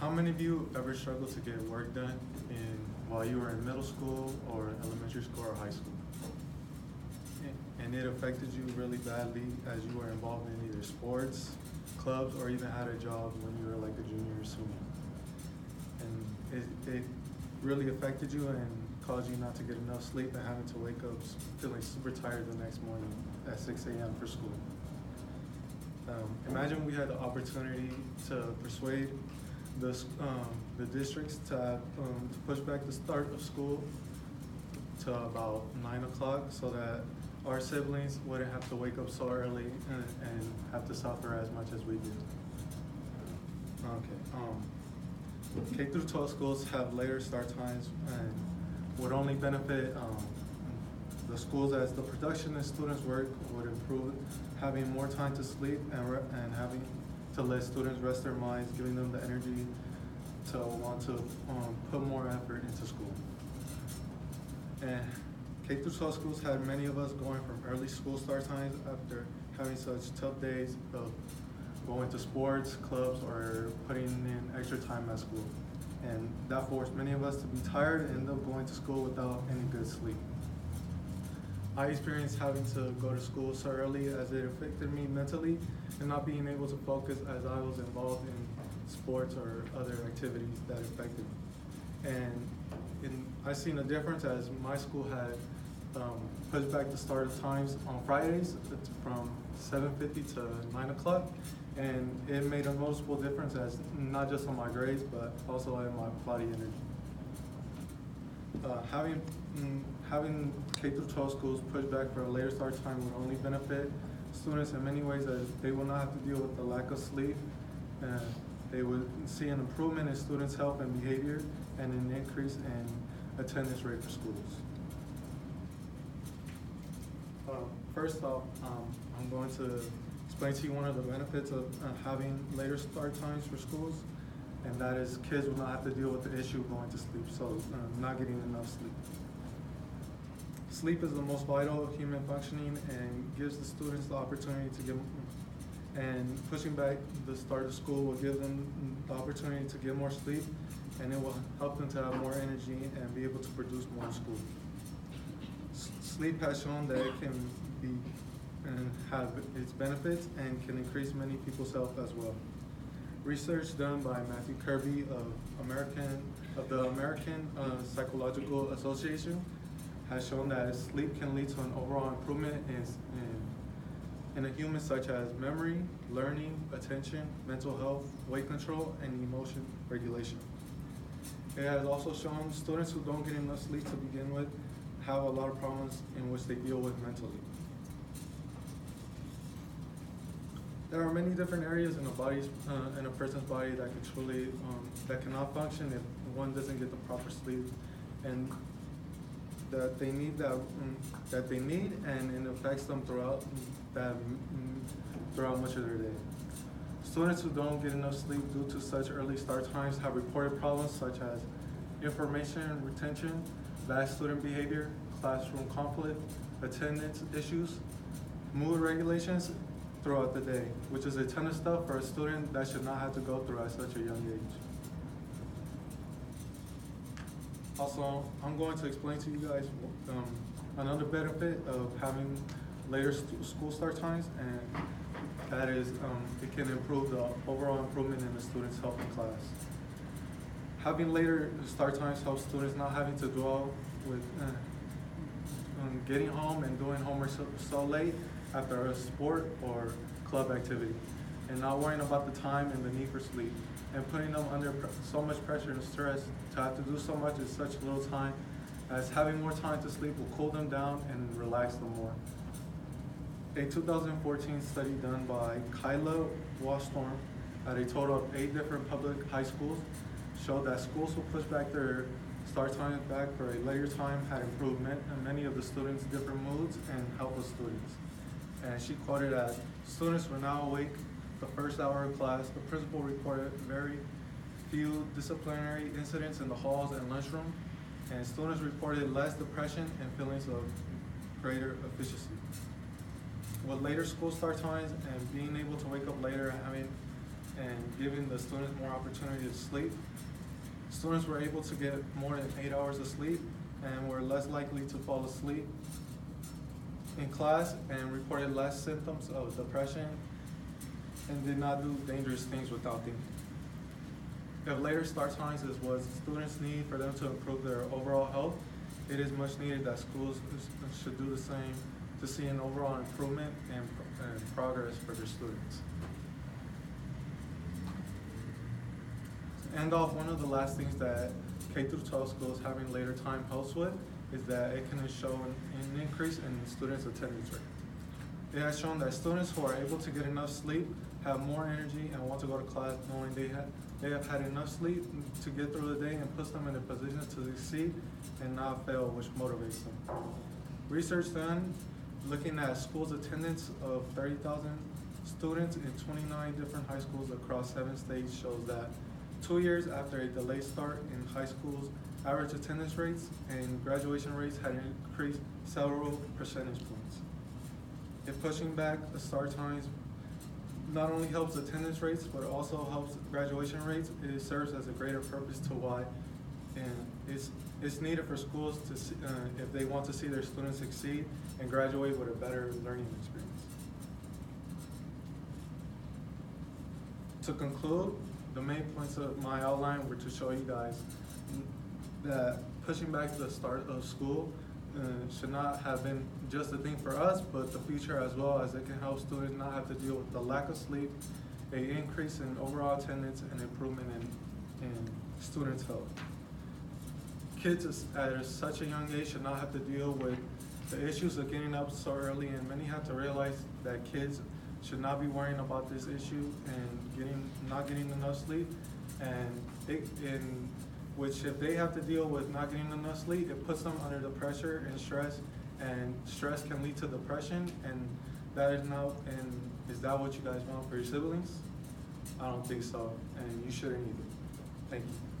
how many of you ever struggled to get work done in while you were in middle school or elementary school or high school? And it affected you really badly as you were involved in either sports, clubs, or even had a job when you were like a junior or senior. And it, it really affected you and caused you not to get enough sleep and having to wake up feeling super tired the next morning at six AM for school. Um, imagine we had the opportunity to persuade the, um, the districts to, um, to push back the start of school to about nine o'clock so that our siblings wouldn't have to wake up so early and, and have to suffer as much as we do. Okay, um, K through twelve schools have later start times and would only benefit, um, the schools as the production and students' work would improve, having more time to sleep and and having to let students rest their minds, giving them the energy to want to, um, put more effort into school. And K through twelve schools had many of us going from early school start times after having such tough days of going to sports, clubs, or putting in extra time at school. And that forced many of us to be tired and end up going to school without any good sleep. I experienced having to go to school so early as it affected me mentally and not being able to focus as I was involved in sports or other activities that affected me. And in, I seen a difference as my school had um, pushed back the start of times on Fridays from seven fifty to nine o'clock. And it made a noticeable difference as not just on my grades, but also in my body energy uh, having, mm, having K through twelve schools push back for a later start time would only benefit students in many ways as they will not have to deal with the lack of sleep. And they would see an improvement in students' health and behavior and an increase in attendance rate for schools. Uh, First off, um, I'm going to explain to you one of the benefits of uh, having later start times for schools. And that is kids will not have to deal with the issue of going to sleep, so uh, not getting enough sleep. Sleep is the most vital human functioning and gives the students the opportunity to get, and pushing back the start of school will give them the opportunity to get more sleep and it will help them to have more energy and be able to produce more in school. Sleep has shown that it can be and have its benefits and can increase many people's health as well. Research done by Matthew Kirby of American of the American uh, Psychological Association has shown that sleep can lead to an overall improvement in, in, in a human such as memory, learning, attention, mental health, weight control, and emotion regulation. It has also shown students who don't get enough sleep to begin with have a lot of problems in which they deal with mentally. There are many different areas in a body's, uh, in a person's body that can truly, um, that cannot function if one doesn't get the proper sleep, and that they need that, mm, that they need, and it affects them throughout that, mm, throughout much of their day. Students who don't get enough sleep due to such early start times have reported problems such as information retention, bad student behavior, classroom conflict, attendance issues, mood regulations throughout the day, which is a ton of stuff for a student that should not have to go through at such a young age. Also, I'm going to explain to you guys um, another benefit of having later school start times, and that is um, it can improve the overall improvement in the student's health in class. Having later start times helps students not having to dwell with uh, um, getting home and doing homework so, so late after a sport or club activity, and not worrying about the time and the need for sleep, and putting them under so much pressure and stress to have to do so much in such little time, as having more time to sleep will cool them down and relax them more. A 2014 study done by Kyla Wahlstrom at a total of eight different public high schools showed that schools who pushed back their start time back for a later time had improved man- many of the students' different moods and of students. And she quoted as, students were now awake the first hour of class. The principal reported very few disciplinary incidents in the halls and lunchroom. And students reported less depression and feelings of greater efficiency. With later school start times and being able to wake up later and having and giving the students more opportunity to sleep. Students were able to get more than eight hours of sleep and were less likely to fall asleep in class and reported less symptoms of depression and did not do dangerous things without thinking. If later start times is what students need for them to improve their overall health, it is much needed that schools should do the same to see an overall improvement and, and progress for their students. To end off, one of the last things that K through twelve schools having later time helps with is that it can show an increase in students' attendance rate. It has shown that students who are able to get enough sleep have more energy and want to go to class knowing they had, they have had enough sleep to get through the day and puts them in a position to succeed and not fail, which motivates them. Research done, looking at schools' attendance of thirty thousand students in twenty-nine different high schools across seven states shows that two years after a delayed start in high schools, average attendance rates and graduation rates had increased several percentage points. If pushing back the start times not only helps attendance rates, but also helps graduation rates, it serves as a greater purpose to why. And it's, it's needed for schools to, see- uh, if they want to see their students succeed and graduate with a better learning experience. To conclude, the main points of my outline were to show you guys that pushing back the start of school uh, should not have been just a thing for us, but the future as well, as it can help students not have to deal with the lack of sleep, a increase in overall attendance, and improvement in, in students' health. Kids at such a young age should not have to deal with the issues of getting up so early, and many have to realize that kids should not be worrying about this issue and getting, not getting enough sleep. And it, in, which if they have to deal with not getting enough sleep, it puts them under the pressure and stress. And stress can lead to depression, and that is now, and is that what you guys want for your siblings? I don't think so, and you shouldn't either. Thank you.